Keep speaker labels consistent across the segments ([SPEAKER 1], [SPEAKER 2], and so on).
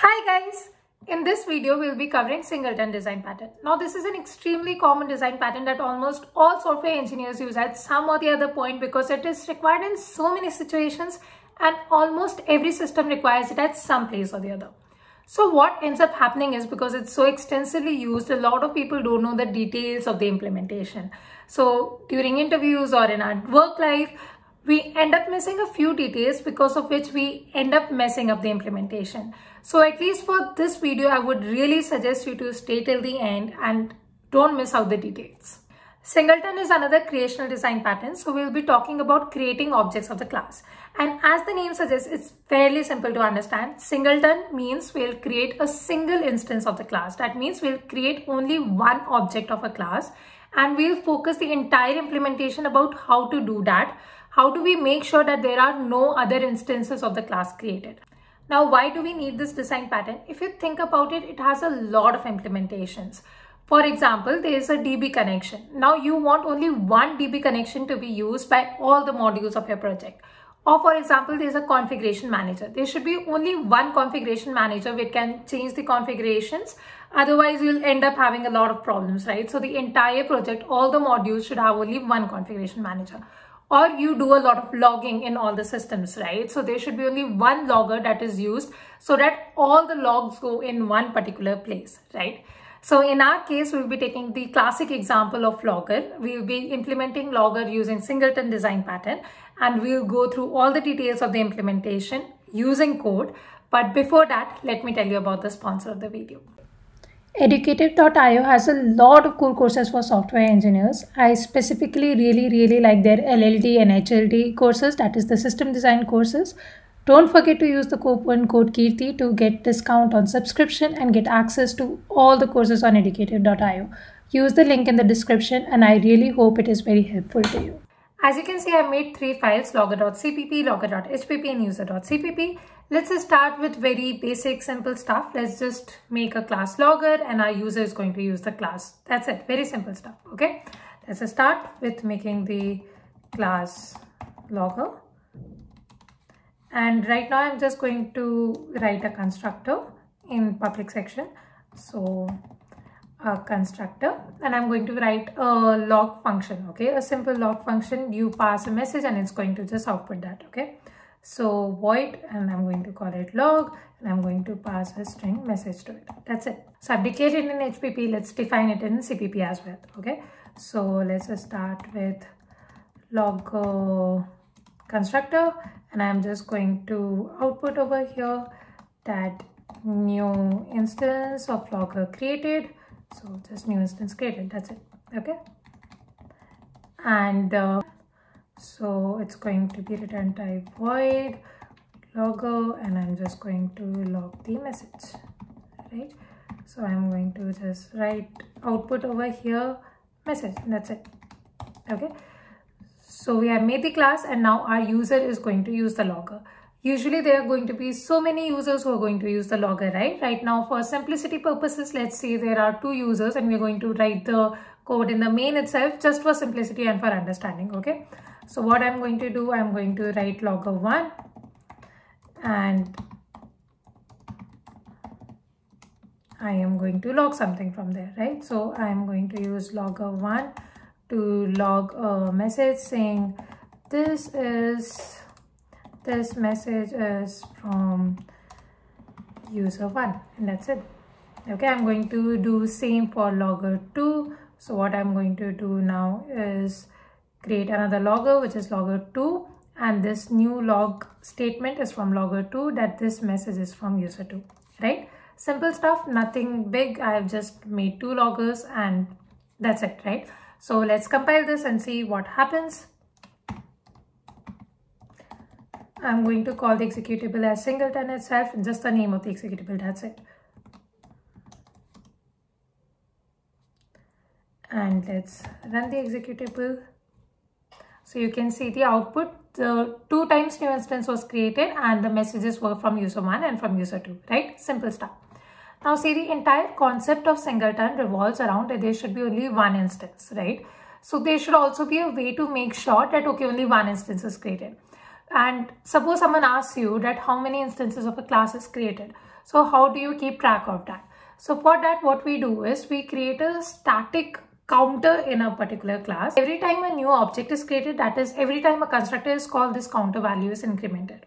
[SPEAKER 1] Hi guys! In this video, we'll be covering singleton design pattern. Now, this is an extremely common design pattern that almost all software engineers use at some or the other point because it is required in so many situations and almost every system requires it at some place or the other. So what ends up happening is because it's so extensively used, a lot of people don't know the details of the implementation. So during interviews or in our work life, we end up missing a few details because of which we end up messing up the implementation. So at least for this video, I would really suggest you to stay till the end and don't miss out the details. Singleton is another creational design pattern. So we'll be talking about creating objects of the class. And as the name suggests, it's fairly simple to understand. Singleton means we'll create a single instance of the class. That means we'll create only one object of a class and we'll focus the entire implementation about how to do that. How do we make sure that there are no other instances of the class created? Now, why do we need this design pattern? If you think about it, it has a lot of implementations. For example, there is a DB connection. Now you want only one DB connection to be used by all the modules of your project. Or for example, there's a configuration manager. There should be only one configuration manager which can change the configurations. Otherwise, you'll end up having a lot of problems, right? So the entire project, all the modules should have only one configuration manager or you do a lot of logging in all the systems, right? So there should be only one logger that is used so that all the logs go in one particular place, right? So in our case, we'll be taking the classic example of logger. We'll be implementing logger using singleton design pattern and we'll go through all the details of the implementation using code. But before that, let me tell you about the sponsor of the video. Educative.io has a lot of cool courses for software engineers. I specifically really, really like their LLD and HLD courses, that is the system design courses. Don't forget to use the coupon code Keerti to get discount on subscription and get access to all the courses on educative.io. Use the link in the description and I really hope it is very helpful to you. As you can see, I made three files, logger.cpp, logger.hpp and user.cpp. Let's start with very basic, simple stuff. Let's just make a class logger and our user is going to use the class. That's it. Very simple stuff. Okay. Let's start with making the class logger. And right now I'm just going to write a constructor in public section. So a constructor and I'm going to write a log function. Okay. A simple log function. You pass a message and it's going to just output that. Okay. So void and I'm going to call it log and I'm going to pass a string message to it. That's it. So I've declared it in HPP. Let's define it in CPP as well. Okay. So let's start with log uh, constructor and I'm just going to output over here that new instance of logger created. So just new instance created. That's it. Okay. And uh, so it's going to be return type void logger and i'm just going to log the message right? So i'm going to just write output over here message that's it okay? So we have made the class and now our user is going to use the logger. Usually there are going to be so many users who are going to use the logger right? Right now for simplicity purposes let's say there are two users and we're going to write the code in the main itself just for simplicity and for understanding okay so what I'm going to do, I'm going to write logger 1 and I am going to log something from there, right? So I'm going to use logger 1 to log a message saying this is, this message is from user 1 and that's it. Okay, I'm going to do same for logger 2. So what I'm going to do now is create another logger which is logger 2 and this new log statement is from logger 2 that this message is from user 2 right? Simple stuff nothing big. I have just made two loggers and that's it right? So let's compile this and see what happens. I'm going to call the executable as singleton itself just the name of the executable that's it. And let's run the executable so you can see the output, the two times new instance was created and the messages were from user 1 and from user 2, right? Simple stuff. Now see the entire concept of singleton revolves around that there should be only one instance, right? So there should also be a way to make sure that okay, only one instance is created. And suppose someone asks you that how many instances of a class is created. So how do you keep track of that? So for that, what we do is we create a static counter in a particular class. Every time a new object is created, that is every time a constructor is called, this counter value is incremented.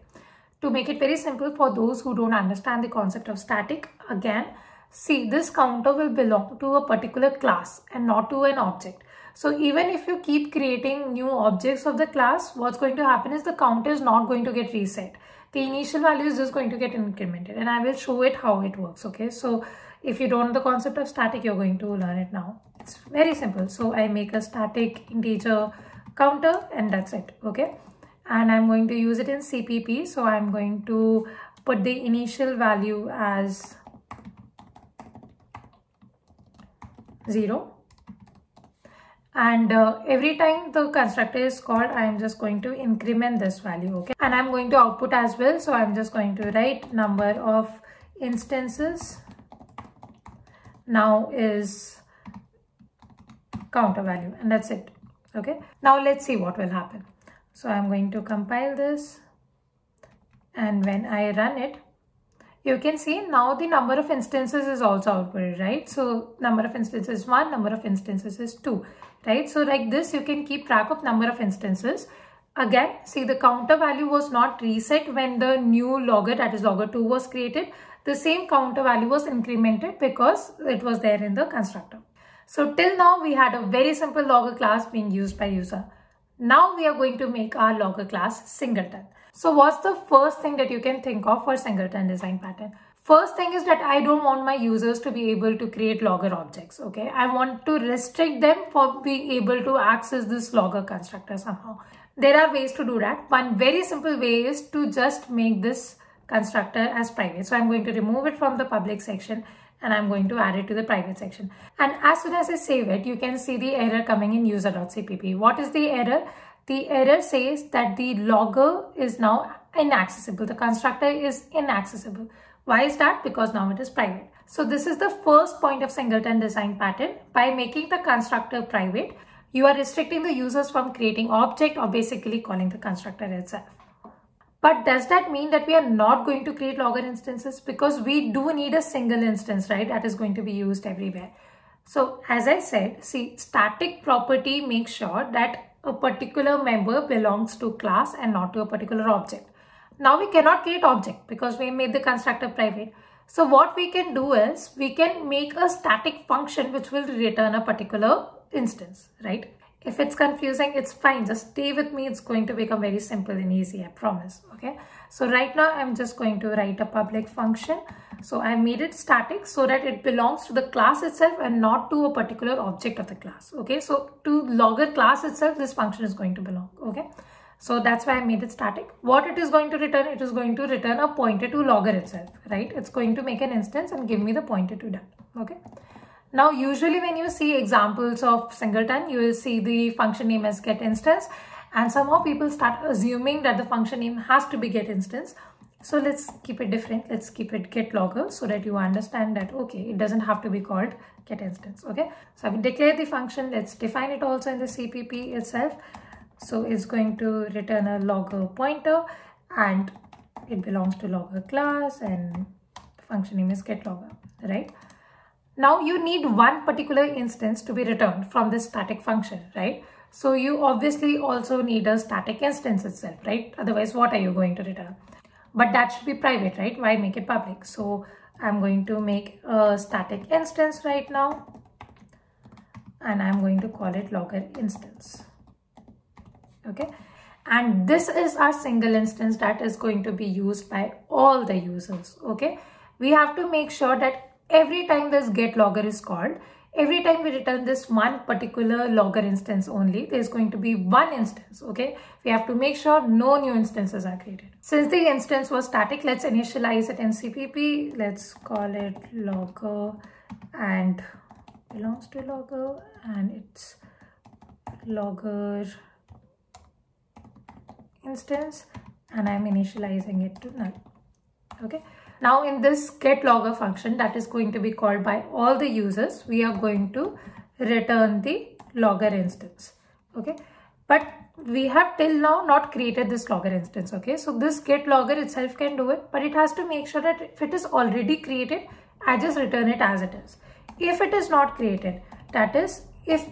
[SPEAKER 1] To make it very simple for those who don't understand the concept of static, again, see this counter will belong to a particular class and not to an object. So even if you keep creating new objects of the class, what's going to happen is the counter is not going to get reset. The initial value is just going to get incremented and I will show it how it works. Okay, so if you don't know the concept of static, you're going to learn it now. It's very simple. So I make a static integer counter and that's it. Okay. And I'm going to use it in CPP. So I'm going to put the initial value as 0 and uh, every time the constructor is called i am just going to increment this value okay and i'm going to output as well so i'm just going to write number of instances now is counter value and that's it okay? Now let's see what will happen. So i'm going to compile this and when i run it you can see now the number of instances is also outputted right? So number of instances one number of instances is two right? So like this you can keep track of number of instances. Again see the counter value was not reset when the new logger that is logger 2 was created the same counter value was incremented because it was there in the constructor. So till now we had a very simple logger class being used by user. Now we are going to make our logger class singleton. So what's the first thing that you can think of for singleton design pattern? First thing is that I don't want my users to be able to create logger objects. Okay, I want to restrict them for being able to access this logger constructor somehow. There are ways to do that. One very simple way is to just make this constructor as private. So I'm going to remove it from the public section and I'm going to add it to the private section. And as soon as I save it, you can see the error coming in user.cpp. What is the error? The error says that the logger is now inaccessible. The constructor is inaccessible. Why is that? Because now it is private. So this is the first point of singleton design pattern. By making the constructor private, you are restricting the users from creating object or basically calling the constructor itself. But does that mean that we are not going to create logger instances? Because we do need a single instance, right? That is going to be used everywhere. So as I said, see static property makes sure that a particular member belongs to class and not to a particular object. Now we cannot create object because we made the constructor private. So what we can do is we can make a static function which will return a particular instance, right? If it's confusing, it's fine. Just stay with me. It's going to become very simple and easy, I promise. Okay. So right now I'm just going to write a public function. So I made it static so that it belongs to the class itself and not to a particular object of the class. Okay. So to logger class itself, this function is going to belong. Okay. So that's why I made it static. What it is going to return, it is going to return a pointer to logger itself, right? It's going to make an instance and give me the pointer to that. Okay. Now, usually when you see examples of singleton, you will see the function name as get instance and somehow people start assuming that the function name has to be get instance. So let's keep it different. Let's keep it get logger so that you understand that, okay, it doesn't have to be called get instance. Okay. So I will declare the function. Let's define it also in the CPP itself. So it's going to return a logger pointer and it belongs to logger class and the function name is get logger, right? Now you need one particular instance to be returned from this static function, right? So you obviously also need a static instance itself, right? Otherwise, what are you going to return? But that should be private, right? Why make it public? So I'm going to make a static instance right now. And I'm going to call it logger instance. Okay. And this is our single instance that is going to be used by all the users. Okay. We have to make sure that every time this get logger is called, every time we return this one particular logger instance only, there's going to be one instance, okay? We have to make sure no new instances are created. Since the instance was static, let's initialize it in CPP. Let's call it logger and belongs to logger and it's logger instance and I'm initializing it to null, okay? Now in this get logger function that is going to be called by all the users, we are going to return the logger instance. Okay. but we have till now not created this logger instance okay so this get logger itself can do it but it has to make sure that if it is already created i just return it as it is if it is not created that is if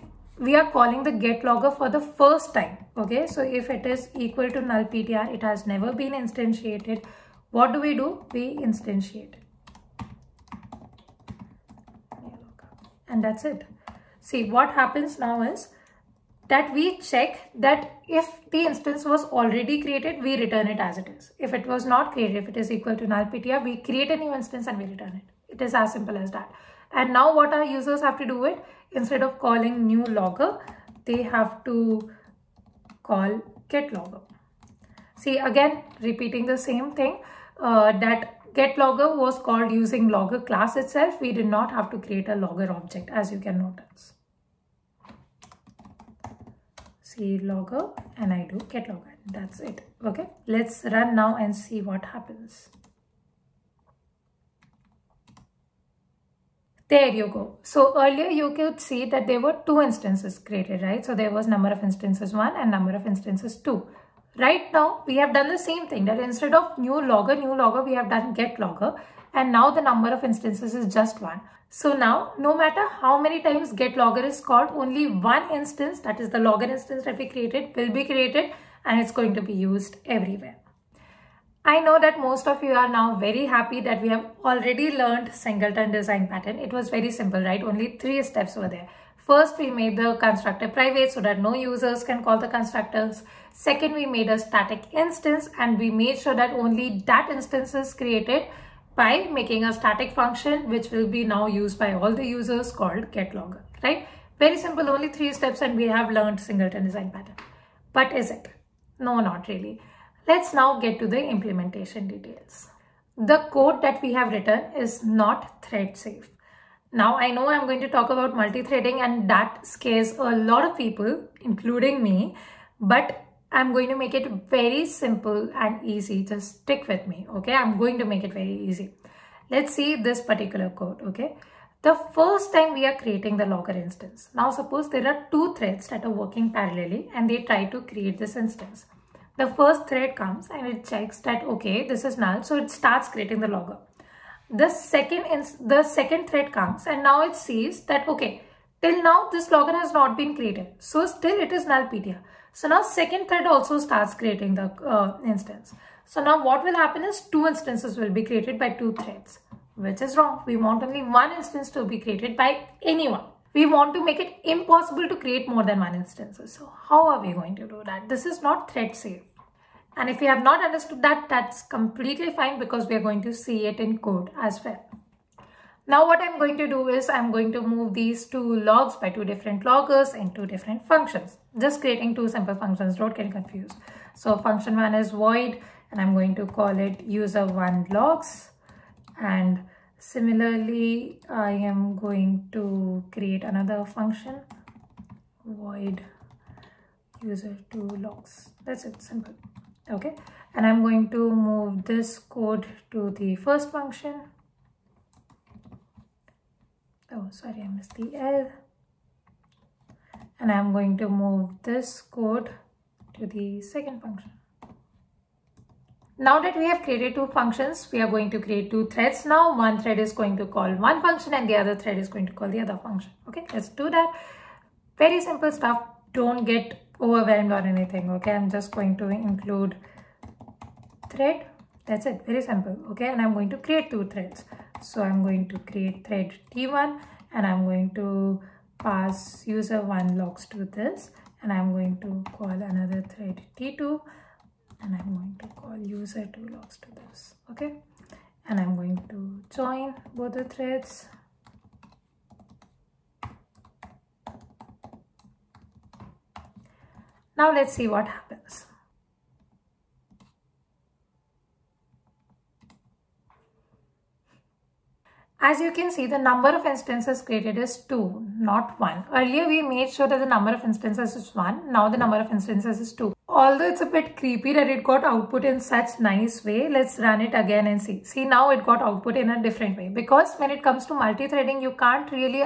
[SPEAKER 1] we are calling the get logger for the first time okay so if it is equal to null ptr it has never been instantiated what do we do? We instantiate. And that's it. See what happens now is that we check that if the instance was already created we return it as it is. If it was not created if it is equal to null ptr we create a new instance and we return it. It is as simple as that. And now what our users have to do it instead of calling new logger they have to call get logger. See again repeating the same thing uh, that get logger was called using logger class itself we did not have to create a logger object as you can notice see logger and I do get logger that's it okay let's run now and see what happens There you go. So earlier you could see that there were two instances created, right? So there was number of instances one and number of instances two. Right now we have done the same thing that instead of new logger, new logger, we have done get logger and now the number of instances is just one. So now no matter how many times get logger is called, only one instance that is the logger instance that we created will be created and it's going to be used everywhere. I know that most of you are now very happy that we have already learned singleton design pattern. It was very simple, right? Only three steps were there. First, we made the constructor private so that no users can call the constructors. Second, we made a static instance and we made sure that only that instance is created by making a static function which will be now used by all the users called getLogger, right? Very simple, only three steps and we have learned singleton design pattern. But is it? No, not really. Let's now get to the implementation details. The code that we have written is not thread safe. Now I know I'm going to talk about multi-threading and that scares a lot of people, including me, but I'm going to make it very simple and easy. Just stick with me, okay? I'm going to make it very easy. Let's see this particular code, okay? The first time we are creating the logger instance. Now suppose there are two threads that are working parallelly and they try to create this instance the first thread comes and it checks that okay this is null so it starts creating the logger the second the second thread comes and now it sees that okay till now this logger has not been created so still it is null ptr so now second thread also starts creating the uh, instance so now what will happen is two instances will be created by two threads which is wrong we want only one instance to be created by anyone we want to make it impossible to create more than one instances. So how are we going to do that? This is not thread safe. And if you have not understood that, that's completely fine because we are going to see it in code as well. Now what I'm going to do is I'm going to move these two logs by two different loggers in two different functions. Just creating two simple functions, don't get confused. So function one is void and I'm going to call it user1 logs and Similarly, I am going to create another function void user2 logs. That's it, simple. Okay, and I'm going to move this code to the first function. Oh, sorry, I missed the L. And I'm going to move this code to the second function. Now that we have created two functions, we are going to create two threads now. One thread is going to call one function and the other thread is going to call the other function. Okay, let's do that. Very simple stuff. Don't get Oh, overwhelmed or anything. Okay, I'm just going to include thread. That's it. Very simple. Okay, and I'm going to create two threads. So I'm going to create thread T1 and I'm going to pass user1 logs to this and I'm going to call another thread T2 and I'm going to call user two logs to this okay and I'm going to join both the threads now let's see what happens As you can see, the number of instances created is 2, not 1. Earlier, we made sure that the number of instances is 1. Now, the number of instances is 2. Although it's a bit creepy that it got output in such nice way, let's run it again and see. See, now it got output in a different way. Because when it comes to multi-threading, you can't really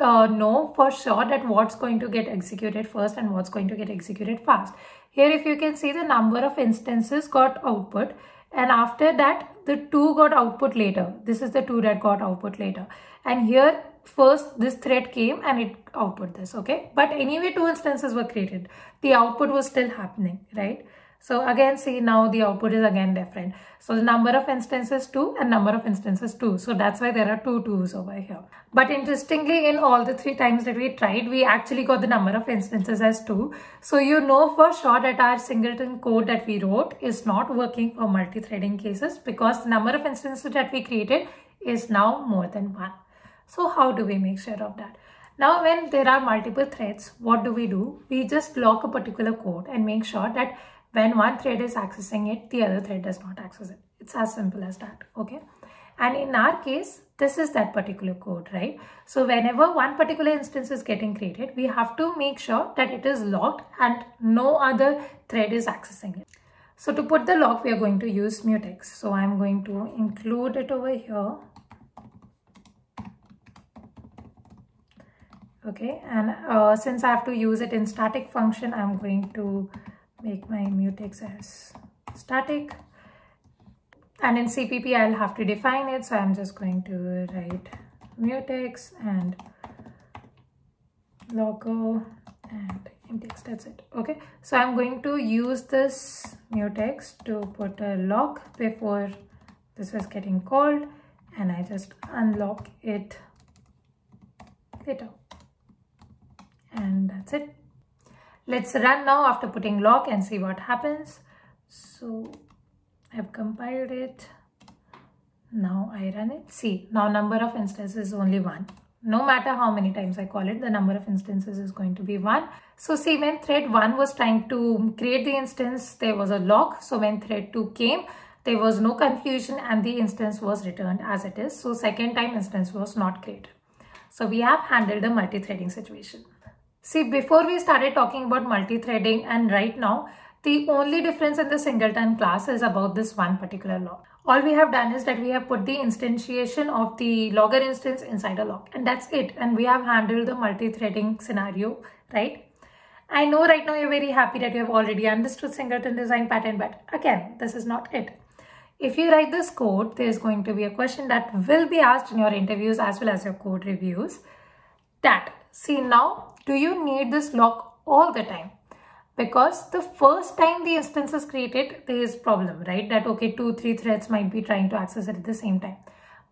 [SPEAKER 1] uh, know for sure that what's going to get executed first and what's going to get executed fast. Here if you can see the number of instances got output and after that the 2 got output later. This is the 2 that got output later. And here first this thread came and it output this okay but anyway two instances were created the output was still happening right so again see now the output is again different. So the number of instances 2 and number of instances 2 so that's why there are two 2's over here. But interestingly in all the three times that we tried we actually got the number of instances as 2 so you know for sure that our singleton code that we wrote is not working for multi-threading cases because the number of instances that we created is now more than one. So how do we make sure of that? Now when there are multiple threads, what do we do? We just lock a particular code and make sure that when one thread is accessing it, the other thread does not access it. It's as simple as that, okay? And in our case, this is that particular code, right? So whenever one particular instance is getting created, we have to make sure that it is locked and no other thread is accessing it. So to put the lock, we are going to use mutex. So I'm going to include it over here okay and uh, since I have to use it in static function I'm going to make my mutex as static. And in CPP I'll have to define it. So I'm just going to write mutex and logo and index. That's it. Okay. So I'm going to use this mutex to put a lock before this was getting called. And I just unlock it later. And that's it let's run now after putting lock and see what happens. So I've compiled it. Now I run it. See now number of instances is only one. No matter how many times I call it the number of instances is going to be one. So see when thread 1 was trying to create the instance there was a lock so when thread 2 came there was no confusion and the instance was returned as it is. So second time instance was not created. So we have handled the multi-threading situation See, before we started talking about multi-threading and right now, the only difference in the singleton class is about this one particular lock. All we have done is that we have put the instantiation of the logger instance inside a lock and that's it. And we have handled the multi-threading scenario, right? I know right now you're very happy that you have already understood singleton design pattern, but again, this is not it. If you write this code, there's going to be a question that will be asked in your interviews as well as your code reviews. That, see now, do you need this lock all the time? Because the first time the instance is created, there is problem, right? That, okay, two, three threads might be trying to access it at the same time.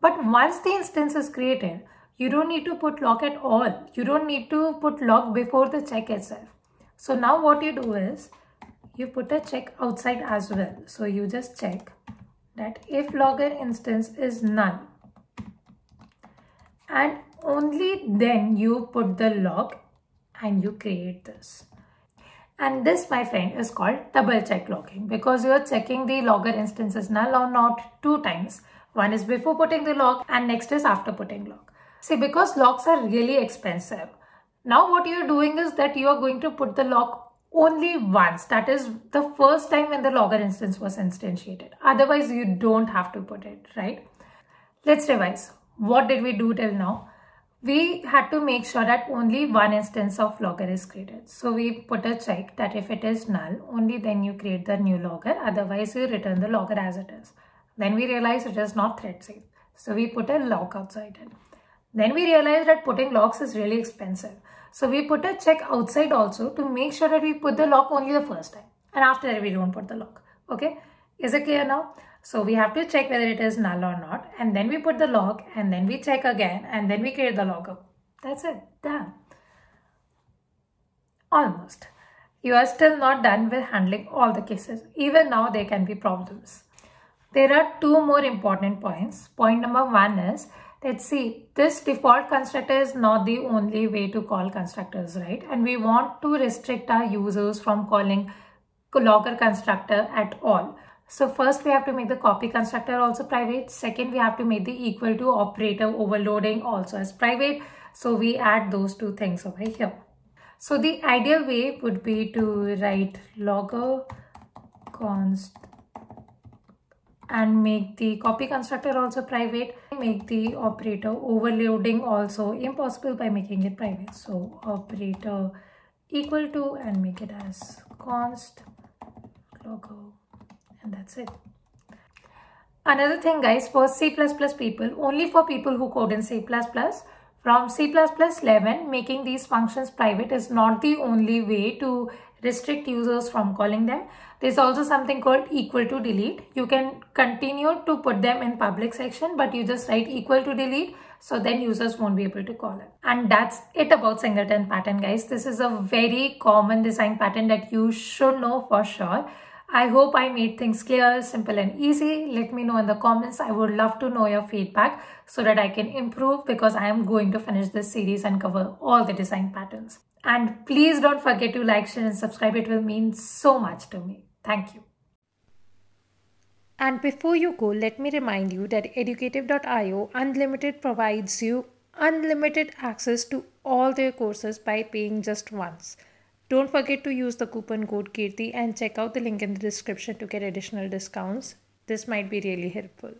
[SPEAKER 1] But once the instance is created, you don't need to put lock at all. You don't need to put lock before the check itself. So now what you do is, you put a check outside as well. So you just check that if logger instance is null and only then you put the log and you create this. And this, my friend, is called double check locking because you're checking the logger instances null or not two times. One is before putting the log and next is after putting log. See, because logs are really expensive. Now what you're doing is that you are going to put the log only once. That is the first time when the logger instance was instantiated. Otherwise, you don't have to put it, right? Let's revise. What did we do till now? We had to make sure that only one instance of logger is created. So we put a check that if it is null, only then you create the new logger, otherwise you return the logger as it is. Then we realized it is not thread safe. So we put a lock outside it. Then we realized that putting locks is really expensive. So we put a check outside also to make sure that we put the lock only the first time. And after that we don't put the lock. Okay. Is it clear now? So we have to check whether it is null or not and then we put the log and then we check again and then we create the logger. That's it, done. Almost. You are still not done with handling all the cases. Even now there can be problems. There are two more important points. Point number one is let's see this default constructor is not the only way to call constructors right and we want to restrict our users from calling logger constructor at all so first we have to make the copy constructor also private. Second, we have to make the equal to operator overloading also as private. So we add those two things over here. So the ideal way would be to write logger const and make the copy constructor also private make the operator overloading also impossible by making it private so operator equal to and make it as const logo and that's it another thing guys for c++ people only for people who code in c++ from C++11 making these functions private is not the only way to restrict users from calling them. There's also something called equal to delete. You can continue to put them in public section, but you just write equal to delete. So then users won't be able to call it. And that's it about singleton pattern, guys. This is a very common design pattern that you should know for sure. I hope I made things clear, simple and easy. Let me know in the comments. I would love to know your feedback so that I can improve because I am going to finish this series and cover all the design patterns. And please don't forget to like, share and subscribe. It will mean so much to me. Thank you. And before you go, let me remind you that educative.io Unlimited provides you unlimited access to all their courses by paying just once. Don't forget to use the coupon code Keerti and check out the link in the description to get additional discounts. This might be really helpful.